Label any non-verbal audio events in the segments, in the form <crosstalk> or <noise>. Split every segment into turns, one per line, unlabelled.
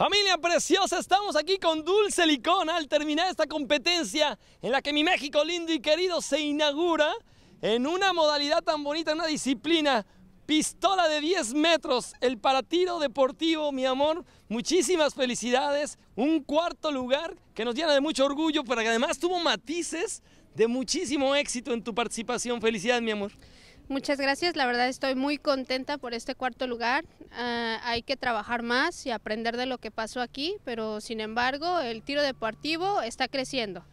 Familia preciosa, estamos aquí con Dulce Licón al terminar esta competencia en la que mi México lindo y querido se inaugura en una modalidad tan bonita, una disciplina, pistola de 10 metros, el paratiro deportivo, mi amor, muchísimas felicidades, un cuarto lugar que nos llena de mucho orgullo, pero que además tuvo matices de muchísimo éxito en tu participación. Felicidades, mi amor.
Muchas gracias, la verdad estoy muy contenta por este cuarto lugar. Ah, hay que trabajar más y aprender de lo que pasó aquí, pero sin embargo el tiro deportivo está creciendo.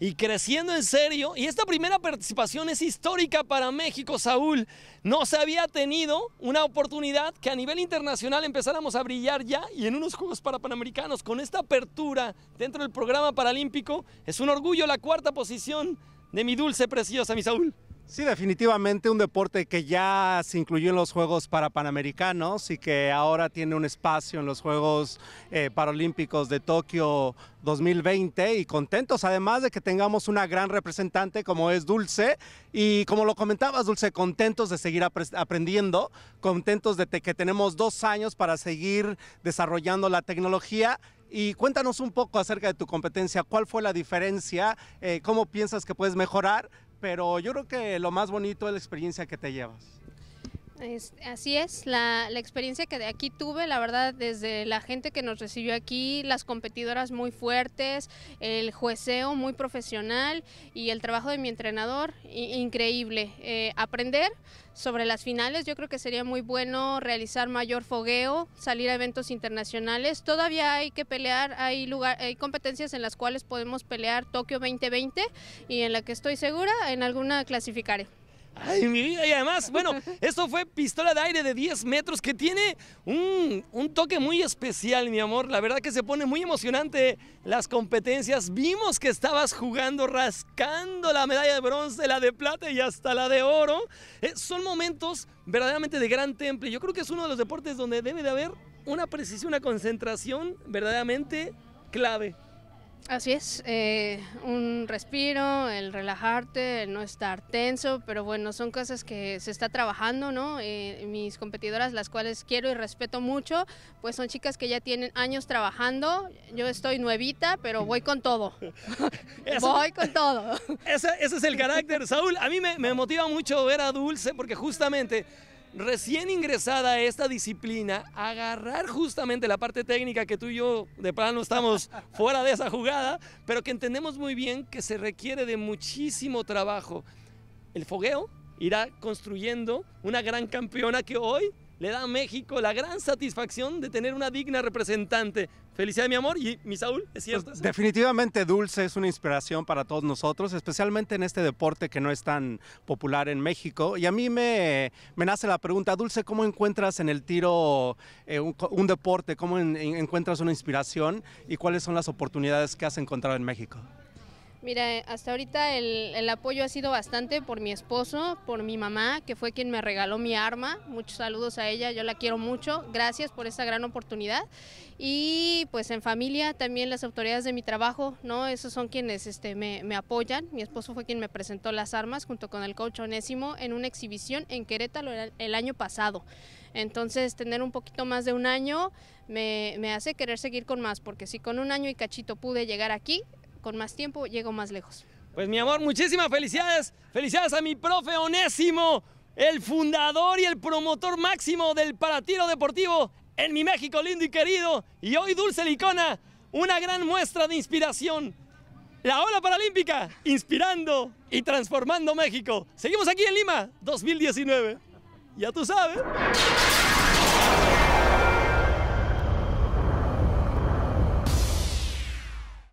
Y creciendo en serio, y esta primera participación es histórica para México, Saúl. No se había tenido una oportunidad que a nivel internacional empezáramos a brillar ya y en unos Juegos para Panamericanos con esta apertura dentro del programa paralímpico. Es un orgullo la cuarta posición de mi dulce preciosa, mi Saúl.
Sí, definitivamente un deporte que ya se incluyó en los Juegos para Panamericanos y que ahora tiene un espacio en los Juegos eh, Paralímpicos de Tokio 2020 y contentos además de que tengamos una gran representante como es Dulce y como lo comentabas Dulce, contentos de seguir aprendiendo, contentos de que tenemos dos años para seguir desarrollando la tecnología y cuéntanos un poco acerca de tu competencia, cuál fue la diferencia, eh, cómo piensas que puedes mejorar pero yo creo que lo más bonito es la experiencia que te llevas.
Así es, la, experiencia que de aquí tuve, la verdad, desde la gente que nos recibió aquí, las competidoras muy fuertes, el jueceo muy profesional y el trabajo de mi entrenador, increíble. Eh, aprender sobre las finales. Yo creo que sería muy bueno realizar mayor fogueo, salir a eventos internacionales. Todavía hay que pelear, hay, lugar, hay competencias en las cuales podemos pelear Tokio 2020 y en la que estoy segura en alguna clasificaré.
Ay, mi vida. Y además, bueno, esto fue pistola de aire de 10 metros que tiene un, toque muy especial, mi amor. La verdad que se pone muy emocionante las competencias. Vimos que estabas jugando, rascando la medalla de bronce, la de plata y hasta la de oro. Eh, son momentos verdaderamente de gran temple. Yo creo que es uno de los deportes donde debe de haber una precisión, una concentración verdaderamente clave.
Así es, eh, un respiro, el relajarte, el no estar tenso, pero bueno, son cosas que se está trabajando, ¿no? Eh, mis competidoras, las cuales quiero y respeto mucho, pues son chicas que ya tienen años trabajando, yo estoy nuevita, pero voy con todo, <laughs> <laughs> voy con todo. <laughs>
Ese, es el carácter, Saúl, a mí me, me motiva mucho ver a Dulce porque justamente recién ingresada a esta disciplina, agarrar justamente la parte técnica que tú y yo de plano estamos <laughs> fuera de esa jugada, pero que entendemos muy bien que se requiere de muchísimo trabajo. El fogueo irá construyendo una gran campeona que hoy le da a México la gran satisfacción de tener una digna representante. Felicidades, mi amor, y mi Saúl, ¿es cierto?
Pues, definitivamente Dulce es una inspiración para todos nosotros, especialmente en este deporte que no es tan popular en México. Y a mí me, me nace la pregunta, Dulce, ¿cómo encuentras en el tiro eh, un, deporte? ¿Cómo encuentras una inspiración? ¿Y cuáles son las oportunidades que has encontrado en México?
Mira, hasta ahorita el, apoyo ha sido bastante por mi esposo, por mi mamá, que fue quien me regaló mi arma. Muchos saludos a ella, yo la quiero mucho. Gracias por esta gran oportunidad. Y pues en familia también las autoridades de mi trabajo, ¿no? Esos son quienes este, me, apoyan. Mi esposo fue quien me presentó las armas junto con el coach Onésimo en una exhibición en Querétaro el, año pasado. Entonces, tener un poquito más de un año me, me, hace querer seguir con más, porque si con un año y cachito pude llegar aquí, con más tiempo llego más lejos.
Pues mi amor, muchísimas felicidades. Felicidades a mi profe Onésimo, el fundador y el promotor máximo del paratiro deportivo en mi México lindo y querido. Y hoy Dulce Licona, una gran muestra de inspiración. La ola paralímpica, inspirando y transformando México. Seguimos aquí en Lima, 2019. Ya tú sabes.